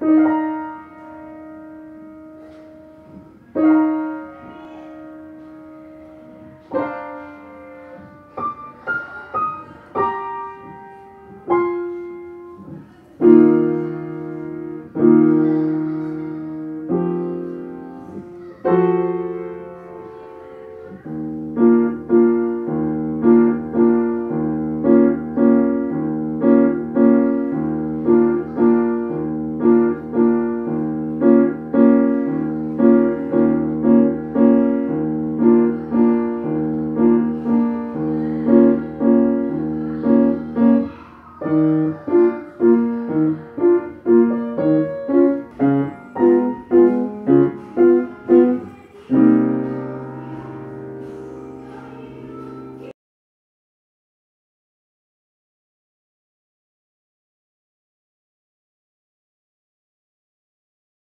Música